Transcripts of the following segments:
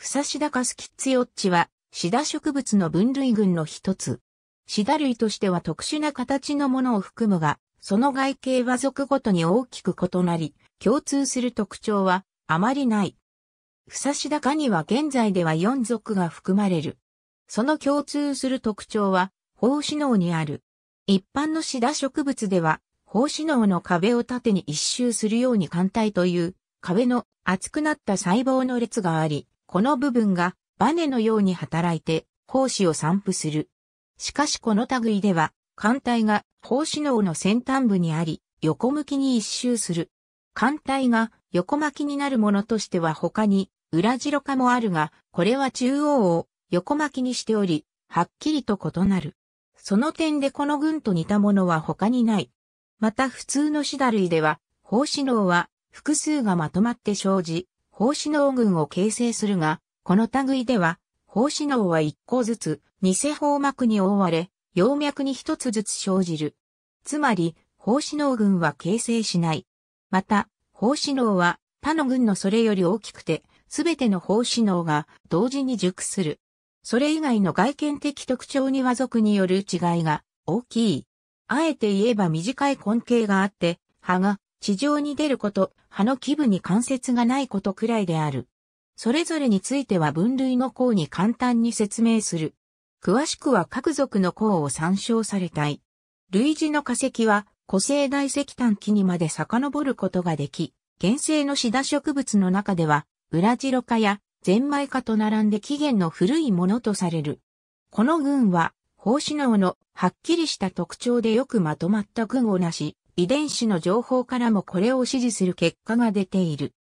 フサシダカスキッツヨッチは、シダ植物の分類群の一つ。シダ類としては特殊な形のものを含むが、その外形は属ごとに大きく異なり、共通する特徴はあまりない。フサシダ科には現在では4属が含まれる。その共通する特徴は、胞子脳にある。一般のシダ植物では、胞子脳の壁を縦に一周するように艦隊という壁の厚くなった細胞の列があり、この部分がバネのように働いて胞子を散布する。しかしこの類では、艦体が胞子脳の先端部にあり、横向きに一周する。艦体が横巻きになるものとしては他に裏白化もあるが、これは中央を横巻きにしており、はっきりと異なる。その点でこの群と似たものは他にない。また普通のシダ類では、胞子脳は複数がまとまって生じ、胞子脳群を形成するが、この類では、胞子脳は一個ずつ、偽包膜に覆われ、葉脈に一つずつ生じる。つまり、胞子脳群は形成しない。また、胞子脳は他の群のそれより大きくて、すべての胞子脳が同時に熟する。それ以外の外見的特徴には属による違いが大きい。あえて言えば短い根茎があって、葉が地上に出ること、葉の基部に関節がないことくらいである。それぞれについては分類の項に簡単に説明する。詳しくは各族の項を参照されたい。類似の化石は古生大石炭期にまで遡ることができ、原生のシダ植物の中では、ウラジロ科やゼンマイ科と並んで起源の古いものとされる。この群は、胞子脳のはっきりした特徴でよくまとまった群をなし、遺伝子の情報からもこれを支持する結果が出ている。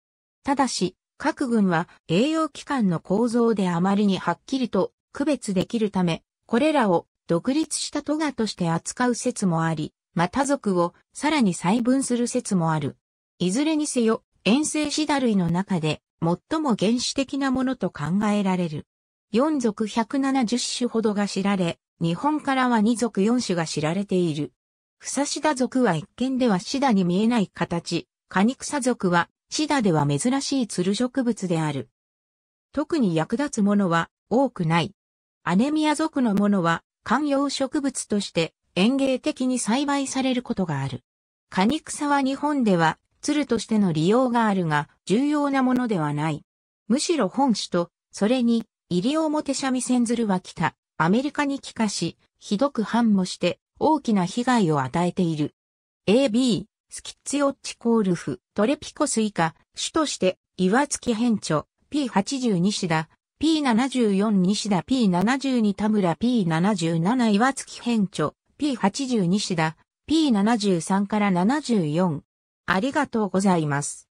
ただし、各群は栄養機関の構造であまりにはっきりと区別できるため、これらを独立したトガとして扱う説もあり、また族をさらに細分する説もある。いずれにせよ、遠征シダ類の中で最も原始的なものと考えられる。4族170種ほどが知られ、日本からは2族4種が知られている。ふさしだ族は一見ではシダに見えない形、カニクサ族はシダでは珍しいツル植物である。特に役立つものは多くない。アネミア属のものは観葉植物として園芸的に栽培されることがある。カニクサは日本ではツルとしての利用があるが重要なものではない。むしろ本種と、それに、イリオモテシャミセンズルは北、アメリカに帰化し、ひどく繁茂して大きな被害を与えている。AB、スキッツヨッチコールフ、トレピコス以下、種として、岩付変著、P80 西田、P74 西田 P72 田村。P77 岩月変著。P80 西田 P73 から74ありがとうございます。